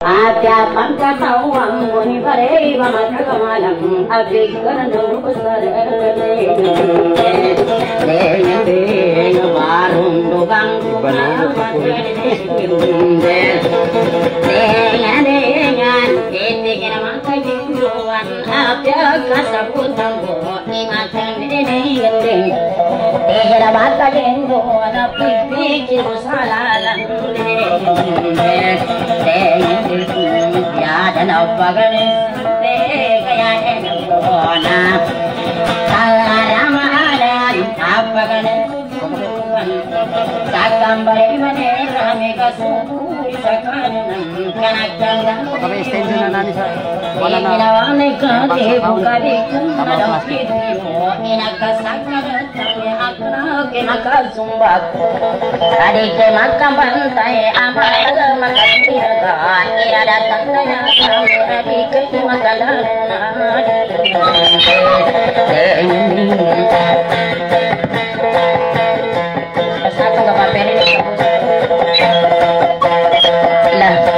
ஆத்தியாத்மன்கௌவம் முனிவரேவ மதகமலம் அபிகரணம் ఎడబాతగెందో నప్పికి యాదనవ్వగని రామగని సాగంబరి మనే రామిక సూ Kami extension na namin sa wala na Adike makabantay amal makasiragan iradatang na nakamur adike makalanan Satu kapal perin Gracias.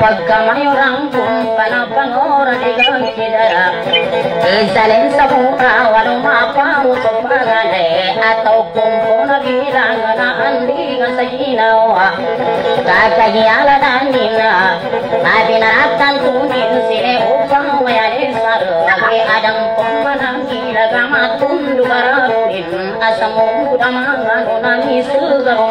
Apa kamay orang pun panapangora digang kidara Isalin sa mura walang mapamu sa pagane atau kumpo na andingan sa ginawa kakagiyala na nina ay binaratan tunin sine upang mayalin sa ragi adang pumanang ilagama tundu bararuin asa mo damang ano na misugaro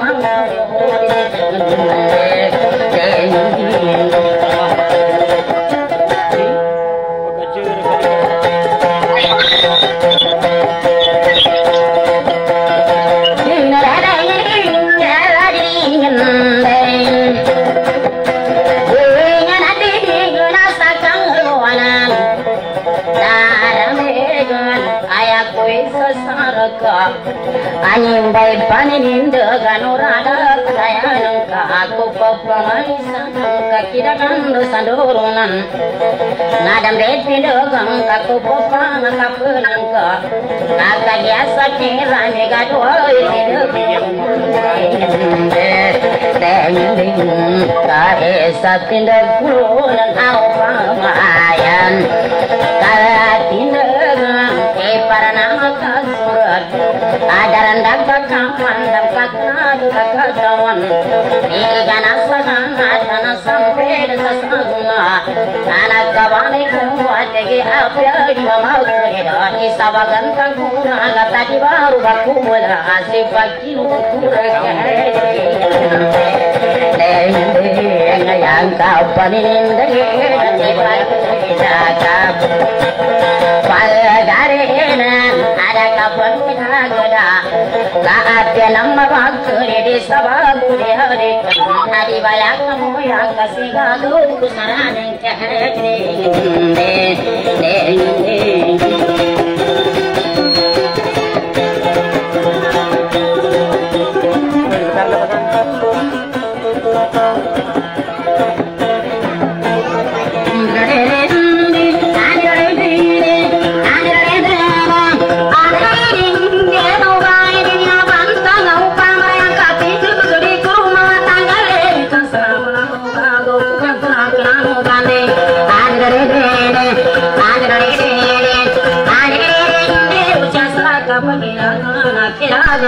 ನಡಂಬೇತಿಡುಗಂ ಕಕ್ಕು ಪುಪ್ಪಾನ ಮಕ್ಕಳಂಕ ನಾಕಗೆ ಸಖಿ ರಾಣಿಗ ಕಾಹೆ ಸತ್ತಿನ ಗುರು ನಾವು ಮಾಯನ್ ಕಳತಿನ Agarandam bakam pandam paknadu kakadawan Nili ganas vagan adana samped sasaguna Anagavane kumvatege apyadi vamavkurida Isavaganka kuna latadivaru vakumula Asivaki Yanka paninda yedati pakinda kapu Palgarena दैला भन्ना गडा गाते हरे हरि बाया मोया कसी गादो कुसराने कहरे रे रे रे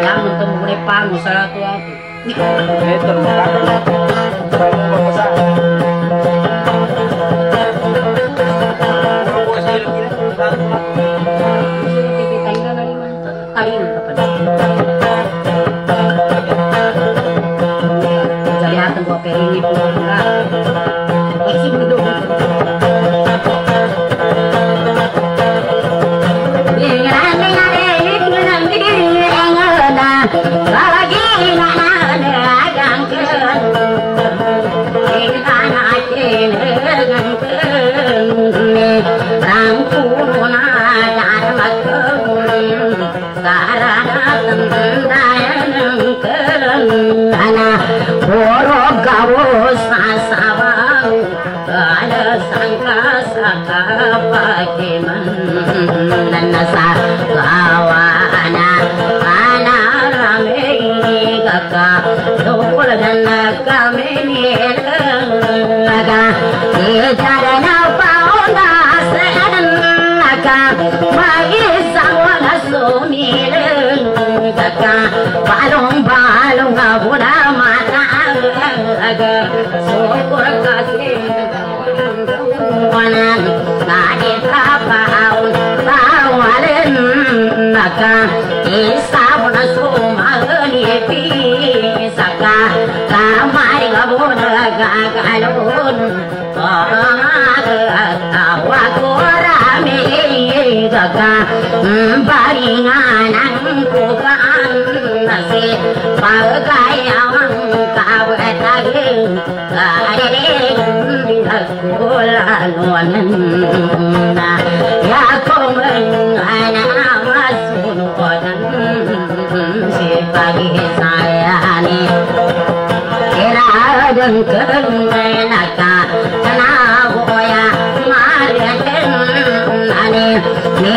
Lamun temune pangu salatu aku. Eh, terus ಪಾಕಿಮನ್ ನನ್ನ ಸಾವಾನ ಆನ ರಾಮೇಗಕ್ಕ ನೋಳ ನನ್ನ ಕಮೇನಿಯಗ ಈ ಜರನ nan na e ta paun pawalen naka e sabun so mahani pi saka ka mari gabun ga galun ka ta wa ko ra me saka bari na nan ko ka an na se pa ga ya wan ka wa ta ge ka re bulan wanda ya komen ana masun wadan si pagi saya ni kira dan kenaka kena boya marian ani ni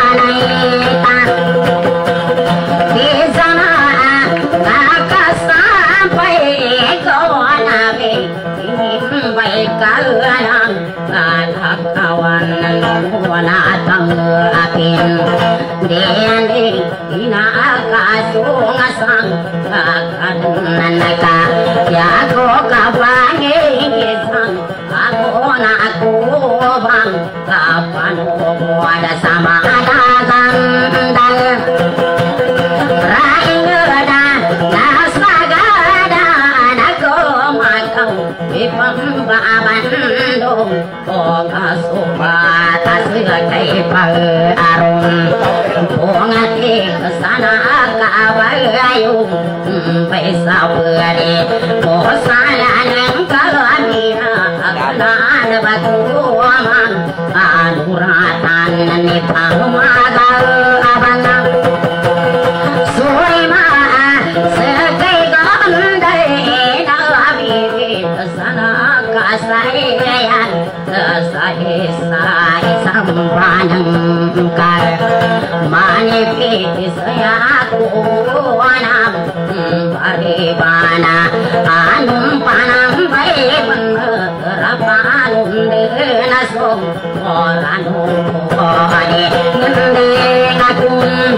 denganding ina kasung asang kanan ka ya ko kawane sang ako na ako bang kapan ko ada sama ada gandang องสุภาตาสุรไกปะอารมณ์พวงเทกสนากาไว้อายุไปสาวเบื่อดีโมสาลานังกะลามีนาอนานบัตุวมังอานุราตันนิพังมาดา Sambanang kar Manipis Saya kuwanam Baribana Anum panam Baibang Rapanum Dinasong Oranum Kohani Nanding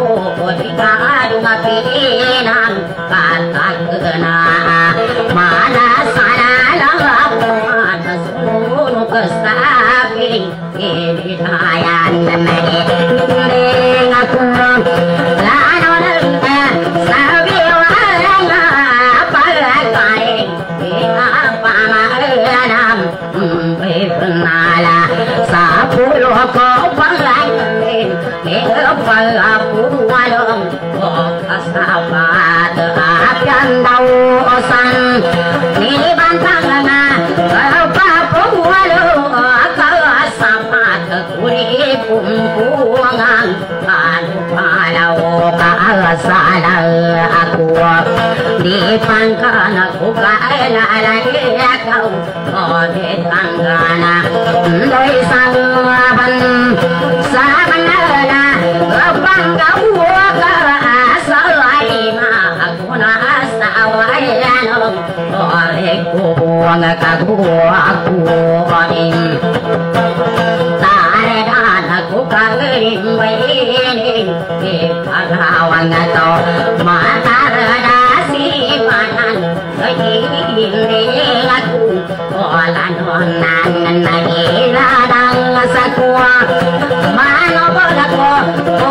காடும் பிடினான் கால் காக்குகனா மாதா cũng sang văn xa văn là ở văn gấu của lại mà cũng là sao ai nó có lẽ của buồn cả của của ta đã đã là của cả người mình thì phật mà ta đã xin Thank you.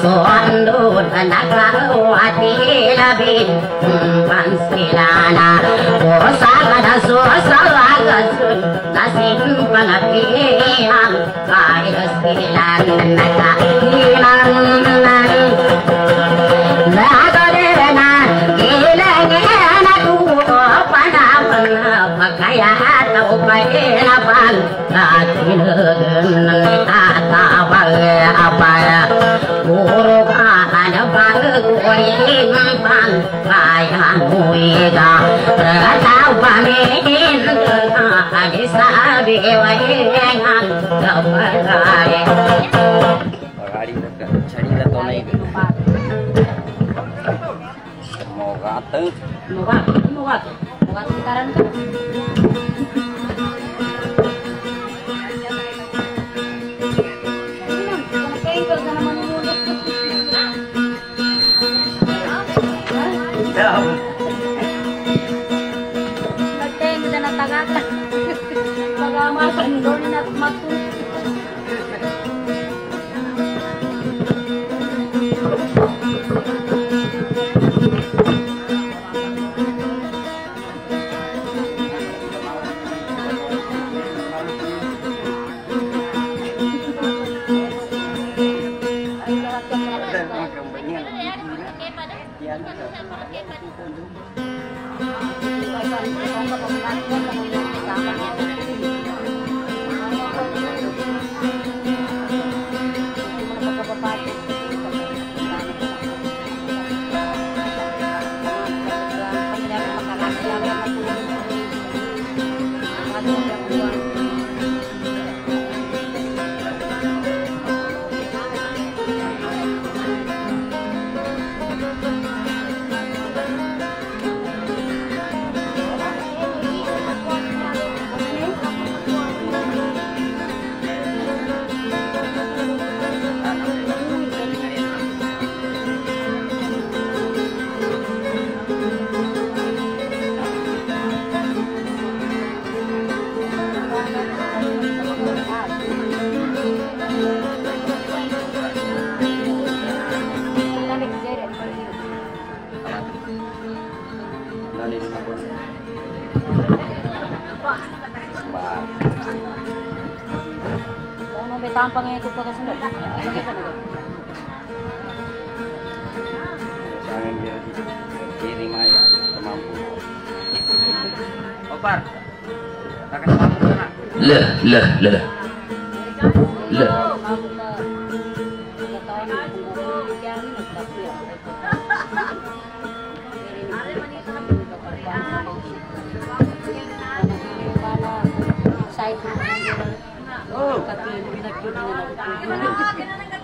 சுவந்தூர் நகரவாதியில பன்சிலான சகல சுசவாக நசிம்பன பிரியாம் காயில சிலான் நகா buita tao mà mê đến anh xa về vậy anh đồng lại Charilah tu naik. Moga tu. Moga, moga, moga sekarang tu. Thank you. May tampang ngayon ko pa kasunod. Jangan dia kiri maya kemampu. Opar. Mampu sana. Lah, lah, lah, かっていうのだけを決めなく。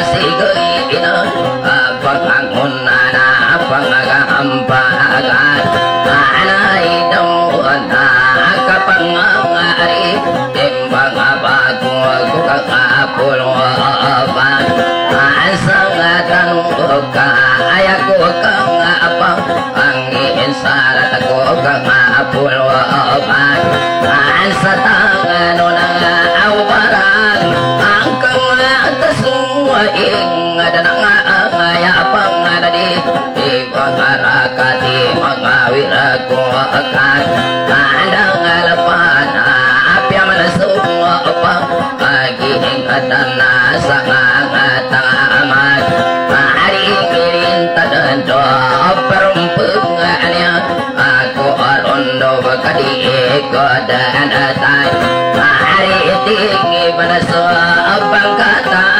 Ina pagangon na pangagampagan anay damuan na kapangangari timbang abago ko kakapulo aban asang tanong ka ayako ka nga apang ang insarat ko ka nga pulo aban na nga ngaya apang nga di pangarakati mga wirago akan ada nga lapan apya manasuwa apang aging adana sa nga tamat Hari kirin tadan do perumpung anya aku arondo bakadi ko dan atai Hari tinggi pada so abang katang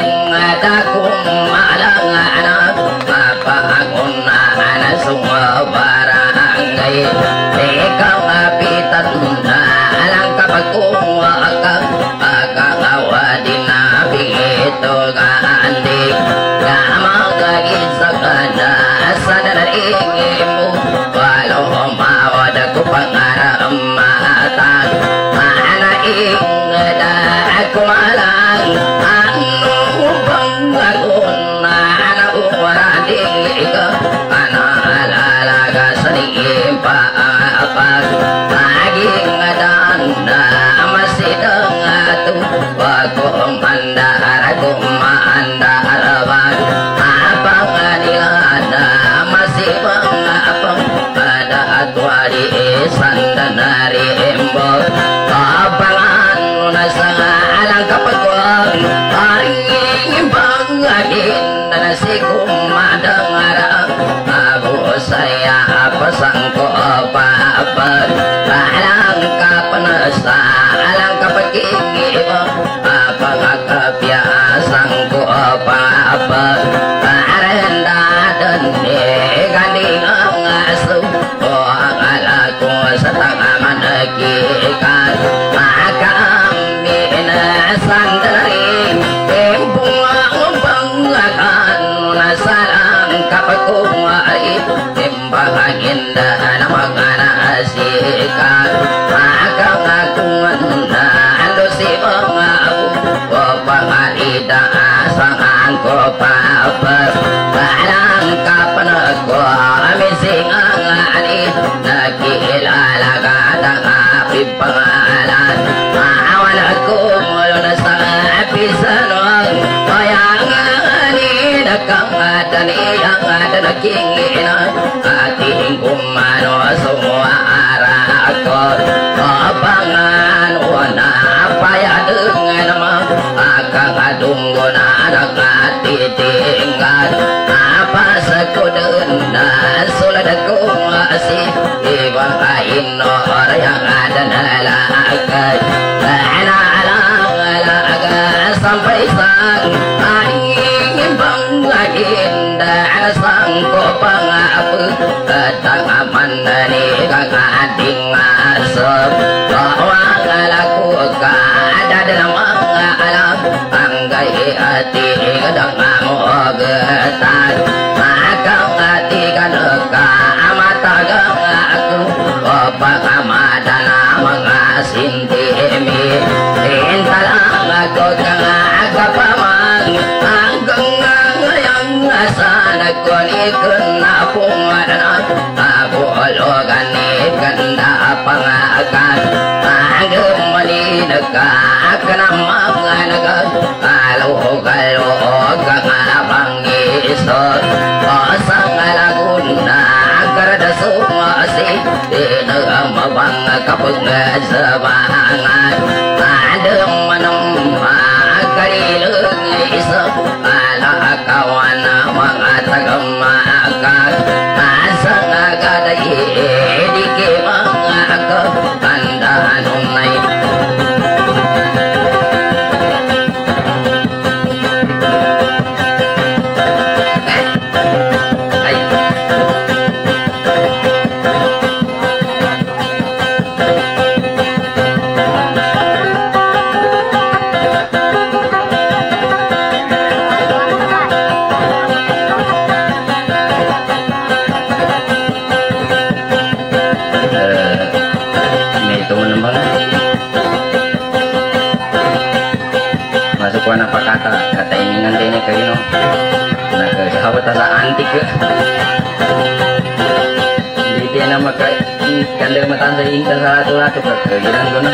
kingina ating kumano sumuara ko kapangan wana payadengan mo akang adunggo na nagkatitingan apa sakudun na sulad ko si ibang kaino yang ada nalakad na ala ala sampai sang đấng mô cơ ta sa công ti ca được ca amata gam aku opa kama dana manga sinti mi tin talang ako kang akapamang ang gangang ngayang sana ko ni kuna pong anak ako logan ni ganda pangakan ang gumali nagka kanamang nagka alaw Phật Đề Sư Bà Lạc teman-teman. Masuk warna apa kata kata ini ngantainya kayak gino nah ke sahabat tasa antik ke? Jadi nama ke kandang matan saya ingin salah satu satu ke kira gino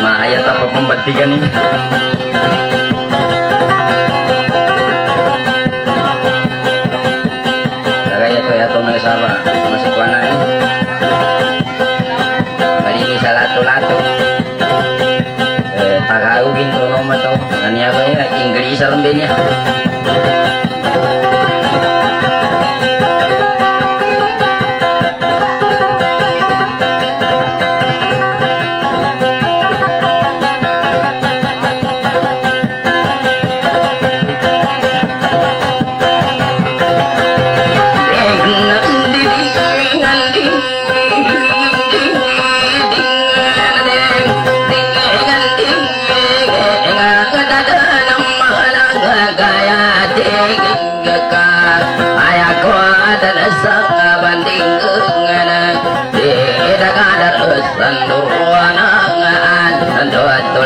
mah ayat apa pembatikan nih yeah.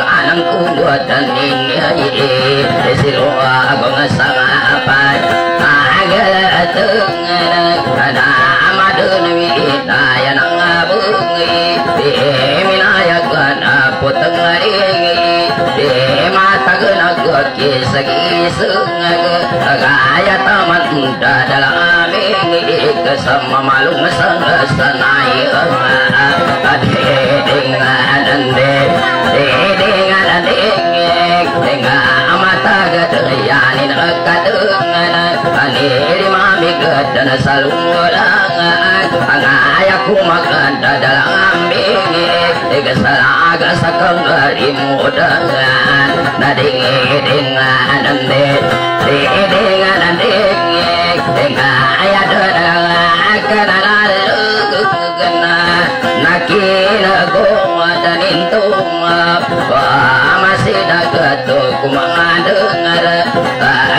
Alam din niya dan ini siluwa ako nga sa ngapan agad tenganak ada amadun witaya nang abungi di taman malung sanga sanai ade dengan ande dengan ande dengan mata gadayanin kadengan aniri mami gadana salungulangan angayaku maganda dalam ambingi Igasalaga sa kangari mudangan Nadingi dengan ande Dengan ande Dengaya Kanalalugan Nakina goma dan intuma masih nagato kumandengar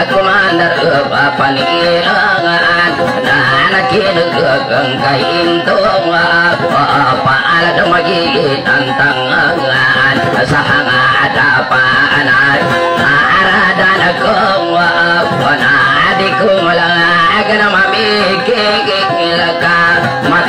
Aku mandar apa nilangan Anak kini gagang kaintuma Apa ala demagi tantangan Sahanga ada panai Aradan kumwa Wanadiku malagan mamikikilaka Maka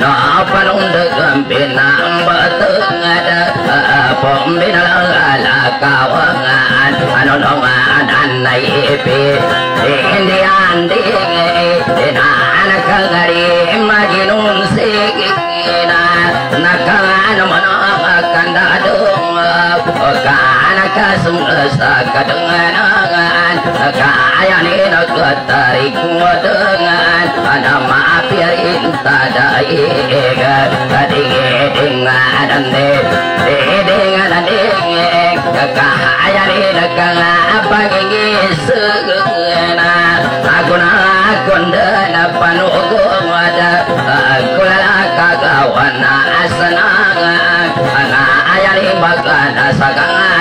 nó phá lông được gần biển nam bờ tức ngã phong bên là là cao ngàn à. nó nó ngàn đàn này bì đến đi đi nghe đến ăn khăng đi mà chỉ nung xí na na khăng nó mà nó cần đã đúng ờ, ờ, cả na khăng sung sa cả đừng sa kadenganangan Kaya ni nagkatarik mo dengan Ana maapirin tadaiga Kadingidingan ande Didingan ande Kaya ni nagkangapagigisugan Ako na akunda na panugong wada Ako lalakagawan na asanangan Ana ayani bagana sagangadangan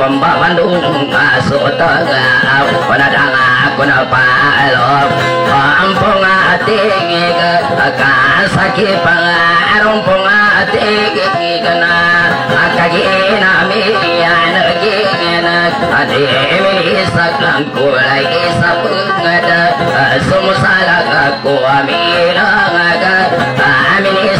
Ana pembawandung masutangan Panadanga ako na palop Ampong ating Kasaki pangarong pong ating na Akaginami yan Gina Adi Isag lang kulay isa pungada Sumusalag ako aminang aga Amin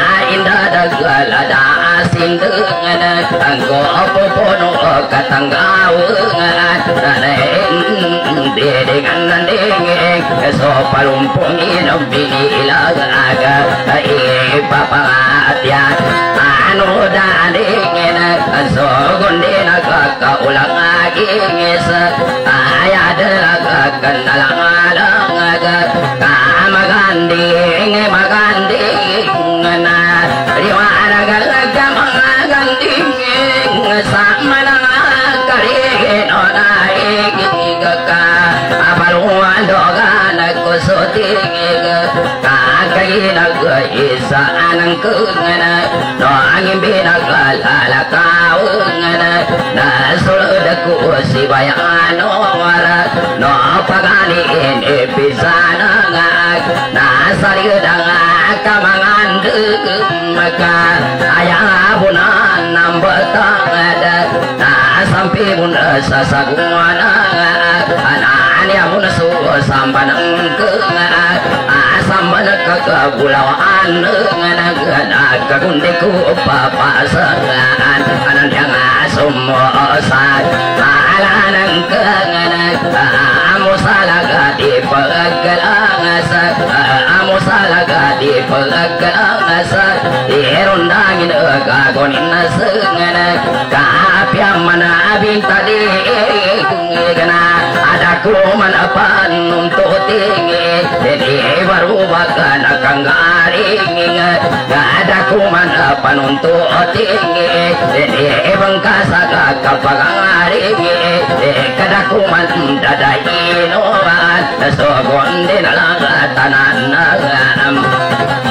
indah dagalada asin dengan Angko apa pono katanggawangan Dengan nanding So palumpungin ang binilaga Ipapangatian anu dadingin Sugundin kakaulang agingis Ayah delaga Angin binaglalakawungana Nasulod ako si bayano wara mo na sa saguana Ananya mo na susamba ng kunga Asamba na kagagulawaan Nagkagundi ko papasangan Ananya nga sumusan Maala ng kanganag Amo salaga di pagkalangas Amo salaga di pagkalangas Iron dangin agagonin na manabing tadi Gana ada kuman apa nuntuting Jadi baru bakan akan garing. Ada kuman apa nuntuting Jadi bangkasa kapagaring Kada kuman dada inoan Sogon din lang tanan pengamusa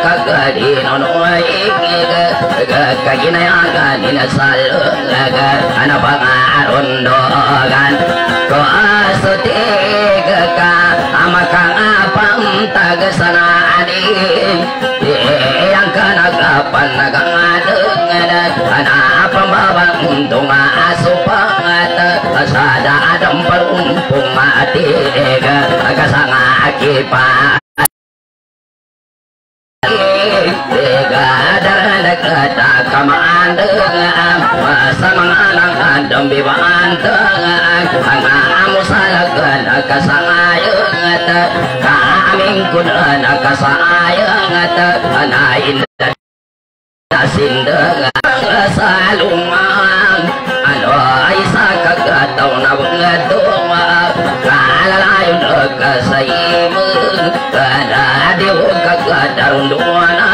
yang kerja Samana kagadi nono kaginayagan inasalulaga ano ba nga arundogan ko asutig ka amakang apang tagasanaanin iyang ka nagapan nagangadungan anapang babang mundo nga asupangat asada adang parumpong matig kasanga akipa kamaan ang masamang alang andong bibaan ang ang amusalag nagkasangayong at kaaming kunan nagkasangayong at anayin nasindong ang salumang ano ay sa kagataw na bungadumang kalalayon nagkasayimong kanadiw kagadarunduan